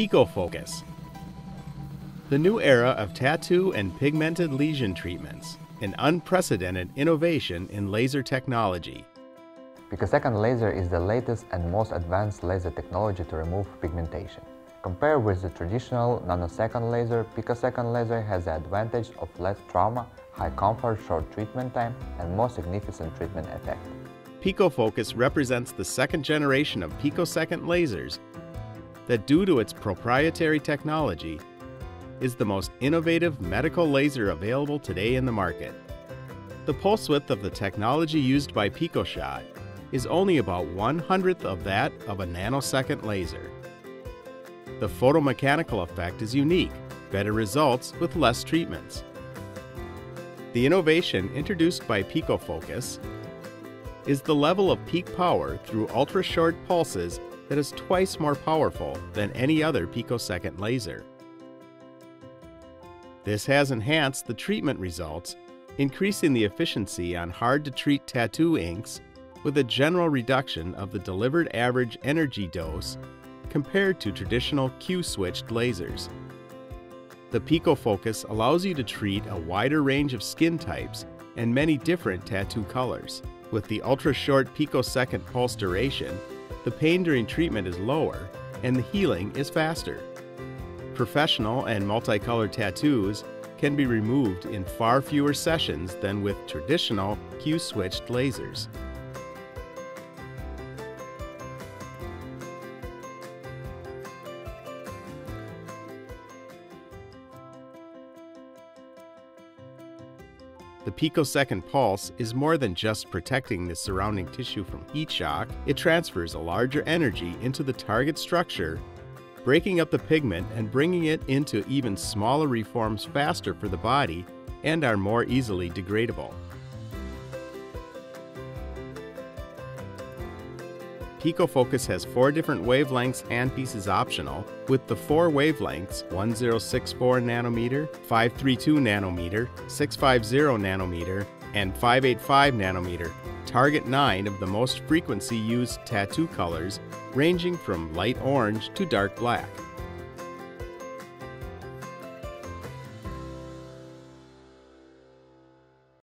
PicoFocus. The new era of tattoo and pigmented lesion treatments, an unprecedented innovation in laser technology. Picosecond laser is the latest and most advanced laser technology to remove pigmentation. Compared with the traditional nanosecond laser, picosecond laser has the advantage of less trauma, high comfort, short treatment time, and more significant treatment effect. PicoFocus represents the second generation of picosecond lasers that due to its proprietary technology is the most innovative medical laser available today in the market. The pulse width of the technology used by PicoShot is only about one hundredth of that of a nanosecond laser. The photomechanical effect is unique, better results with less treatments. The innovation introduced by PicoFocus is the level of peak power through ultra-short pulses that is twice more powerful than any other picosecond laser. This has enhanced the treatment results, increasing the efficiency on hard-to-treat tattoo inks with a general reduction of the delivered average energy dose compared to traditional Q-switched lasers. The PicoFocus allows you to treat a wider range of skin types and many different tattoo colors. With the ultra-short picosecond pulse duration, the pain during treatment is lower and the healing is faster. Professional and multicolored tattoos can be removed in far fewer sessions than with traditional Q-switched lasers. The picosecond pulse is more than just protecting the surrounding tissue from heat shock, it transfers a larger energy into the target structure, breaking up the pigment and bringing it into even smaller reforms faster for the body and are more easily degradable. PicoFocus has four different wavelengths and pieces optional, with the four wavelengths 1064 nanometer, 532 nanometer, 650 nanometer, and 585 nanometer. Target 9 of the most frequency used tattoo colors, ranging from light orange to dark black.